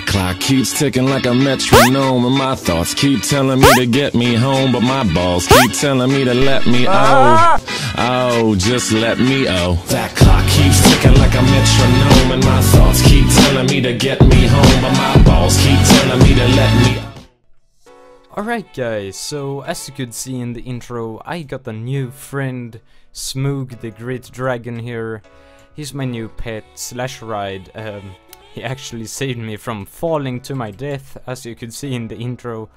That clock keeps ticking like a metronome, and my thoughts keep telling me to get me home, but my balls keep telling me to let me oh, oh, just let me oh. That clock keeps ticking like a metronome, and my thoughts keep telling me to get me home, but my balls keep telling me to let me. Alright guys, so as you could see in the intro, I got a new friend, Smoog the Great Dragon here. He's my new pet slash ride. Um, he actually saved me from falling to my death, as you could see in the intro.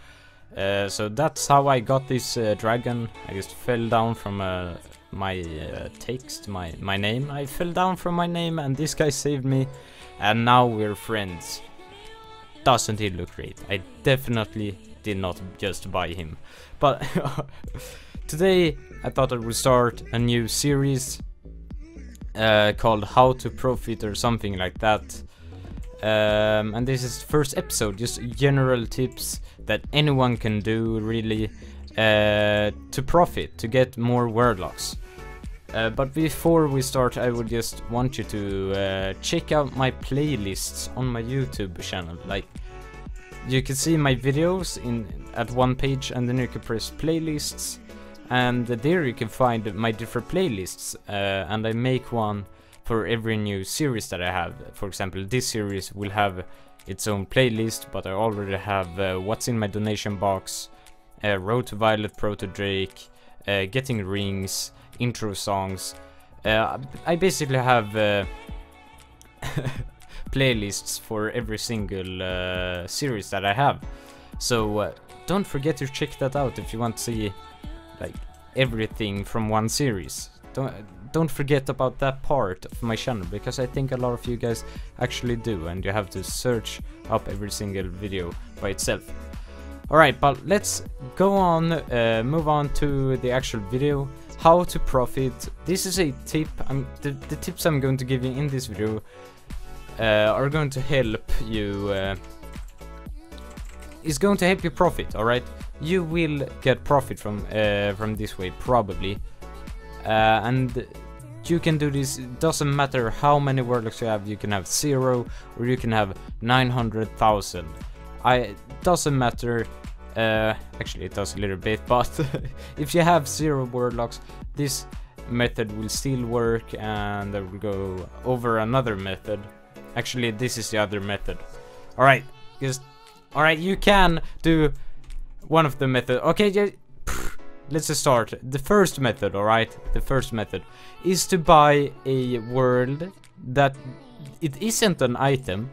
Uh, so that's how I got this uh, dragon. I just fell down from uh, my uh, text, my, my name. I fell down from my name and this guy saved me. And now we're friends. Doesn't he look great? I definitely did not just buy him. But today I thought I would start a new series uh, called How to Profit or something like that. Um, and this is first episode, just general tips that anyone can do really uh, to profit, to get more world locks. Uh, but before we start, I would just want you to uh, check out my playlists on my YouTube channel. Like, you can see my videos in at one page, and then you can press playlists, and there you can find my different playlists. Uh, and I make one for every new series that I have. For example, this series will have its own playlist, but I already have uh, What's in my donation box, uh, Road to Violet, Proto Drake, uh, Getting Rings, intro songs. Uh, I basically have uh, playlists for every single uh, series that I have. So don't forget to check that out if you want to see like everything from one series. Don't don't forget about that part of my channel because I think a lot of you guys actually do and you have to search up every single video by itself. Alright, but let's go on, uh, move on to the actual video. How to profit. This is a tip, I'm, the, the tips I'm going to give you in this video uh, are going to help you, uh, is going to help you profit, alright? You will get profit from, uh, from this way, probably. Uh, and you can do this, it doesn't matter how many warlocks you have, you can have zero or you can have 900,000. I doesn't matter, uh, actually it does a little bit, but if you have zero warlocks, this method will still work and I will go over another method. Actually, this is the other method. Alright, just, alright, you can do one of the method. Okay, let's just start. The first method, alright? The first method is to buy a world that it isn't an item.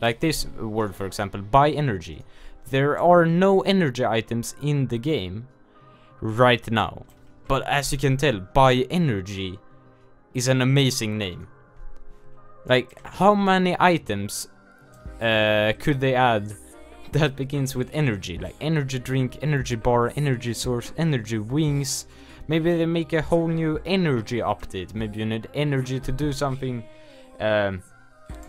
Like this world, for example, buy energy. There are no energy items in the game right now. But as you can tell, buy energy is an amazing name. Like, how many items uh, could they add that begins with energy, like energy drink, energy bar, energy source, energy wings. Maybe they make a whole new energy update. Maybe you need energy to do something. Um,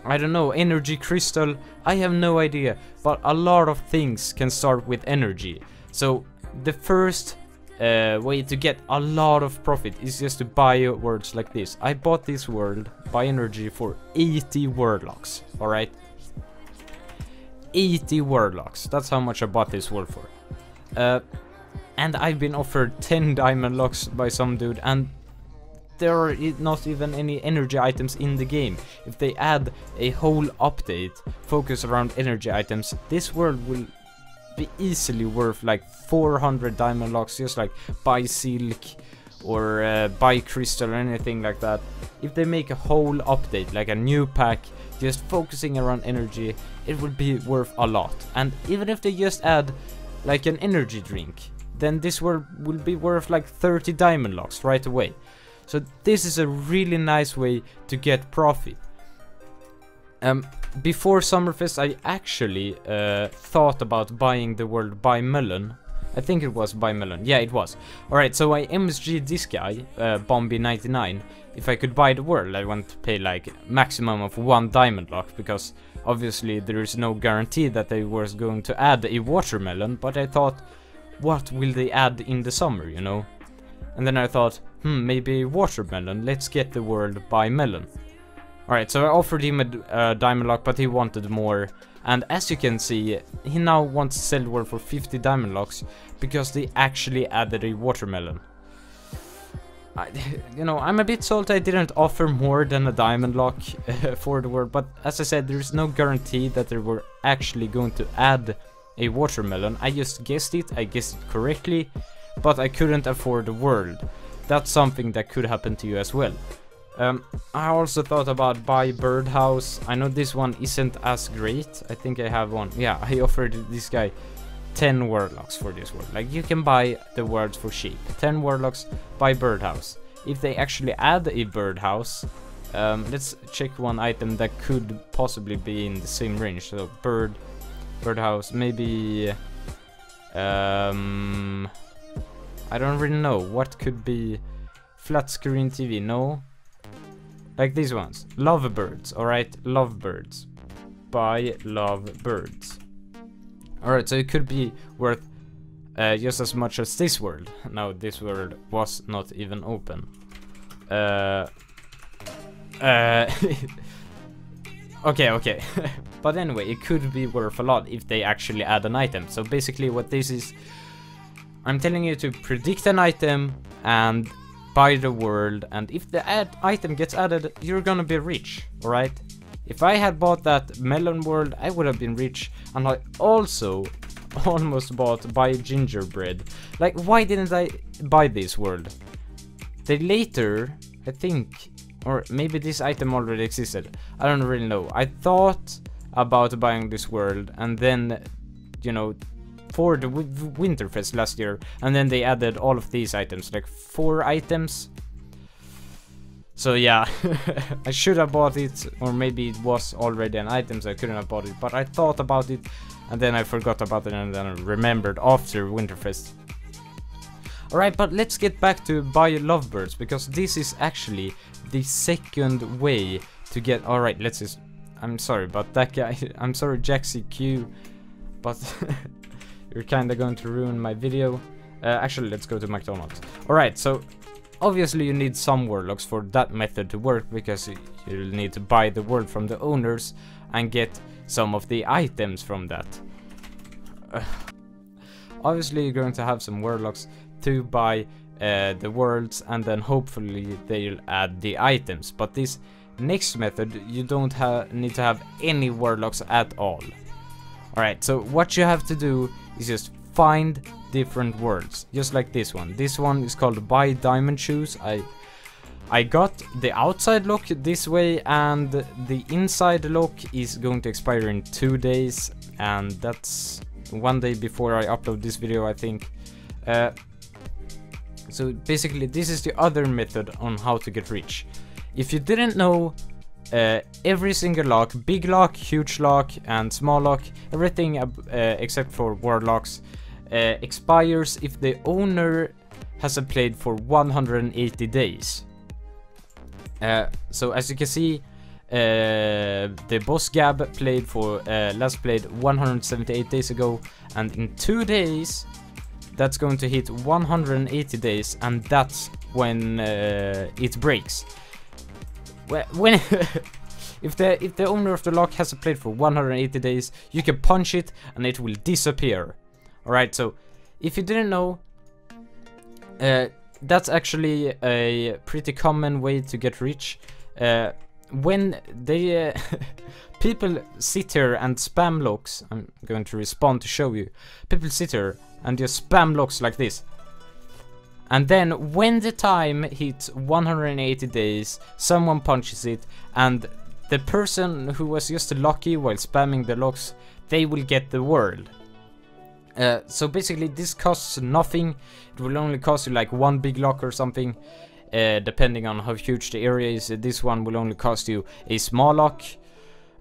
I don't know, energy crystal. I have no idea, but a lot of things can start with energy. So the first uh, way to get a lot of profit is just to buy words like this. I bought this world, buy energy for 80 locks. alright? 80 warlocks. That's how much I bought this world for. Uh, and I've been offered 10 diamond locks by some dude and there are not even any energy items in the game. If they add a whole update focus around energy items, this world will be easily worth like 400 diamond locks just like buy silk or uh, buy crystal or anything like that. If they make a whole update like a new pack just focusing around energy, it would be worth a lot. And even if they just add like an energy drink, then this will, will be worth like 30 diamond locks right away. So this is a really nice way to get profit. Um, before Summerfest I actually uh, thought about buying the world buy Melon. I think it was buy Melon. Yeah, it was. Alright, so I MSG this guy, uh, Bombi99, if I could buy the world, I want to pay like maximum of one diamond lock because obviously there is no guarantee that they were going to add a watermelon, but I thought, what will they add in the summer, you know? And then I thought, hmm, maybe watermelon, let's get the world buy melon. Alright, so I offered him a uh, diamond lock, but he wanted more. And as you can see, he now wants to sell the world for 50 diamond locks because they actually added a watermelon. I, you know, I'm a bit salty I didn't offer more than a diamond lock uh, for the world, but as I said, there's no guarantee that they were actually going to add a watermelon. I just guessed it, I guessed it correctly, but I couldn't afford the world. That's something that could happen to you as well. Um, I also thought about buy birdhouse. I know this one isn't as great. I think I have one. Yeah, I offered this guy 10 warlocks for this world. Like you can buy the worlds for sheep. 10 warlocks, buy birdhouse. If they actually add a birdhouse, um, let's check one item that could possibly be in the same range. So bird, birdhouse, maybe. Um, I don't really know what could be flat screen TV. No, like these ones. Lovebirds, alright? Lovebirds. Buy lovebirds. Alright, so it could be worth uh, just as much as this world. Now, this world was not even open. Uh, uh, okay, okay. but anyway, it could be worth a lot if they actually add an item. So basically what this is, I'm telling you to predict an item and buy the world and if the ad item gets added you're gonna be rich alright if I had bought that melon world I would have been rich and I also almost bought buy gingerbread. Like why didn't I buy this world? They later I think or maybe this item already existed. I don't really know. I thought about buying this world and then you know for the Winterfest last year, and then they added all of these items, like four items. So yeah, I should have bought it, or maybe it was already an item, so I couldn't have bought it, but I thought about it, and then I forgot about it, and then I remembered after Winterfest. Alright, but let's get back to buy lovebirds, because this is actually the second way to get... Alright, let's just... I'm sorry, but that guy... I'm sorry, Jaxi Q, but... You're kinda going to ruin my video. Uh, actually, let's go to McDonald's. Alright, so obviously you need some warlocks for that method to work because you'll need to buy the world from the owners and get some of the items from that. Obviously you're going to have some warlocks to buy uh, the worlds and then hopefully they'll add the items. But this next method you don't need to have any warlocks at all. Alright, so what you have to do is just find different words, just like this one. This one is called buy diamond shoes. I I got the outside lock this way and the inside lock is going to expire in two days and that's one day before I upload this video I think. Uh, so basically this is the other method on how to get rich. If you didn't know uh, every single lock, big lock, huge lock, and small lock, everything uh, except for warlocks, uh, expires if the owner hasn't played for 180 days. Uh, so as you can see, uh, the boss Gab played for uh, last played 178 days ago, and in two days, that's going to hit 180 days, and that's when it breaks when if the if the owner of the lock hasn't played for 180 days, you can punch it and it will disappear. All right, so if you didn't know, uh, that's actually a pretty common way to get rich. Uh, when they uh, people sit here and spam locks, I'm going to respond to show you. People sit here and just spam locks like this. And then when the time hits 180 days, someone punches it and the person who was just lucky while spamming the locks, they will get the world. Uh, so basically this costs nothing, it will only cost you like one big lock or something, uh, depending on how huge the area is. This one will only cost you a small lock,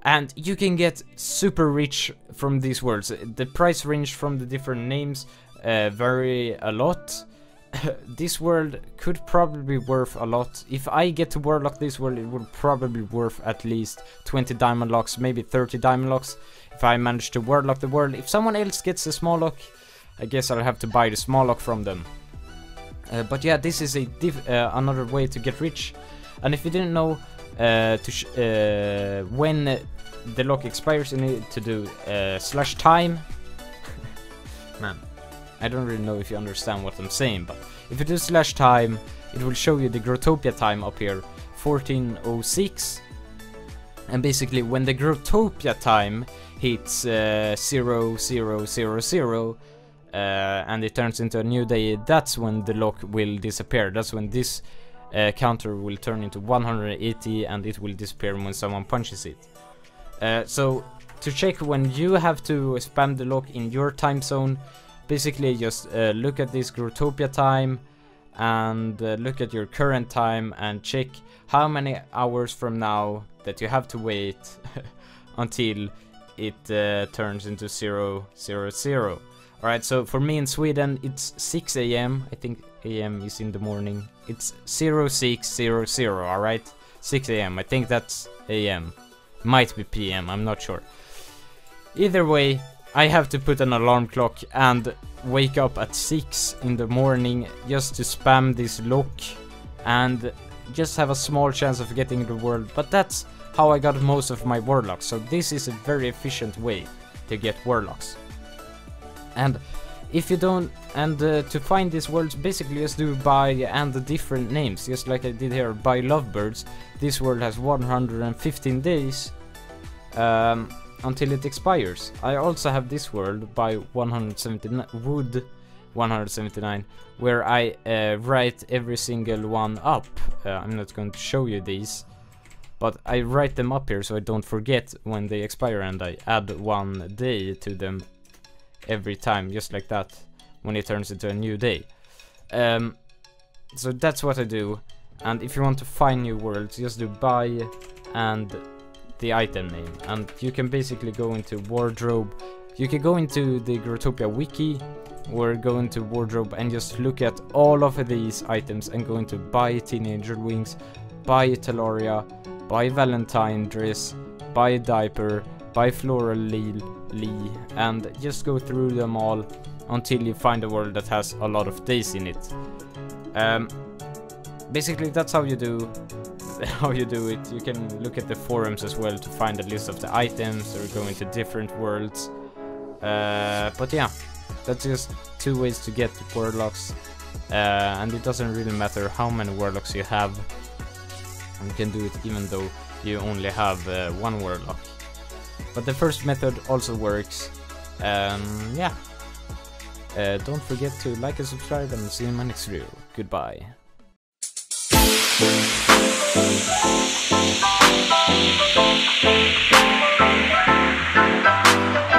and you can get super rich from these worlds. The price range from the different names uh, vary a lot, this world could probably be worth a lot. If I get to warlock this world, it would probably be worth at least 20 diamond locks, maybe 30 diamond locks. If I manage to warlock the world. If someone else gets a small lock, I guess I'll have to buy the small lock from them. Uh, but yeah, this is a uh, another way to get rich. And if you didn't know, uh, to uh, when the lock expires, you need to do uh, slash time. Man, I don't really know if you understand what I'm saying, but if you do slash time, it will show you the Growtopia time up here, 1406. And basically, when the Growtopia time hits uh, 0000, uh, and it turns into a new day, that's when the lock will disappear. That's when this uh, counter will turn into 180 and it will disappear when someone punches it. Uh, so to check when you have to spam the lock in your time zone, basically just uh, look at this Growtopia time and uh, look at your current time and check how many hours from now that you have to wait until it uh, turns into 000. Alright, so for me in Sweden it's 6 a.m. I think a.m. is in the morning. It's 0600, alright? 6 a.m. I think that's a.m. Might be p.m. I'm not sure. Either way, I have to put an alarm clock and wake up at 6 in the morning just to spam this lock and just have a small chance of getting the world. But that's how I got most of my warlocks. So this is a very efficient way to get warlocks. And if you don't, and uh, to find these worlds, basically just do by and the different names, just like I did here buy Lovebirds. This world has 115 days um, until it expires. I also have this world by 179 wood 179 where I uh, write every single one up. Uh, I'm not going to show you these, but I write them up here so I don't forget when they expire and I add one day to them every time, just like that, when it turns into a new day. Um, so that's what I do, and if you want to find new worlds, just do buy and the item name, and you can basically go into wardrobe, you can go into the Growtopia wiki, or go into wardrobe and just look at all of these items and go into buy teenager wings, buy Talaria, buy Valentine dress, buy diaper, buy floral Lee, Lee, and just go through them all until you find a world that has a lot of days in it. Um, basically, that's how you do how you do it. You can look at the forums as well to find a list of the items or go into different worlds. Uh, but yeah, that's just two ways to get the warlocks. Uh, and it doesn't really matter how many warlocks you have. You can do it even though you only have uh, one warlock. But the first method also works. Um, yeah. Uh, don't forget to like and subscribe and see you in my next video. Goodbye. Thank you.